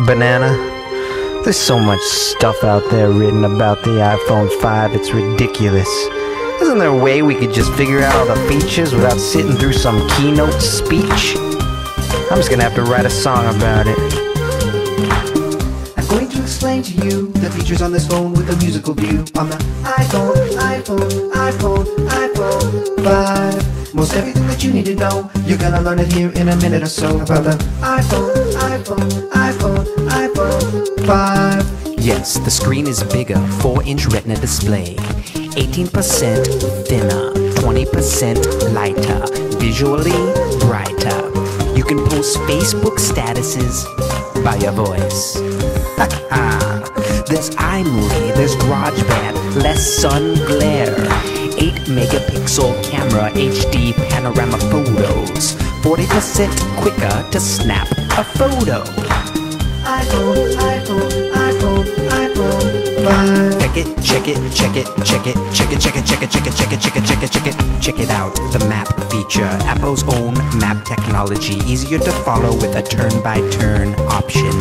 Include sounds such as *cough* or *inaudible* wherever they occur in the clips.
Banana. There's so much stuff out there written about the iPhone 5, it's ridiculous. Isn't there a way we could just figure out all the features without sitting through some keynote speech? I'm just gonna have to write a song about it. I'm going to explain to you the features on this phone with a musical view on the iPhone, iPhone, iPhone, iPhone 5. Most everything that you need to know, you're gonna learn it here in a minute or so about the iPhone, iPhone, iPhone, iPhone 5. Yes, the screen is bigger, 4 inch retina display. 18% thinner, 20% lighter, visually brighter. You can post Facebook statuses by your voice. *laughs* there's iMovie, there's GarageBand, less sun glare. 8 megapixel camera HD panorama photos. 40% quicker to snap a photo. Check it, check it, check it, check it, check it, check it, check it, check it, check it, check it, check it, check it. Check it out, the map feature, Apple's own map technology, easier to follow with a turn-by-turn option.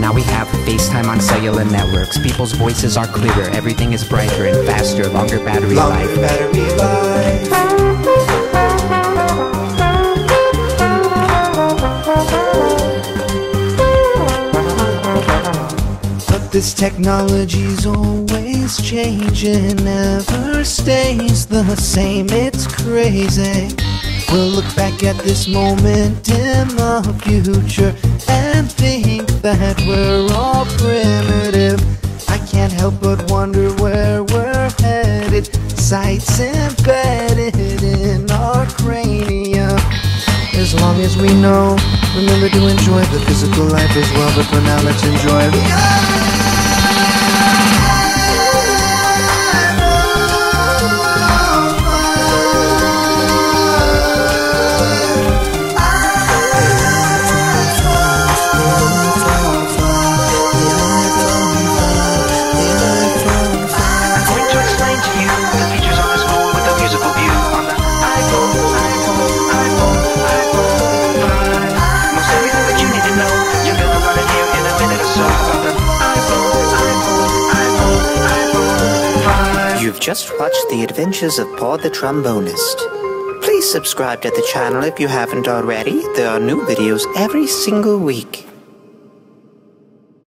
Now we have FaceTime on cellular networks. People's voices are clearer, everything is brighter and faster, longer battery Longer life. battery life. But this technology's always changing, never stays the same. It's crazy. We'll look back at this moment in the future and think that we're all primitive. I can't help but wonder where we're headed. Sights embedded in our cranium. As long as we know, remember to enjoy the physical life as well. But for now, let's enjoy the. iPhone 5. You've just watched the adventures of Paul the Trombonist. Please subscribe to the channel if you haven't already. There are new videos every single week.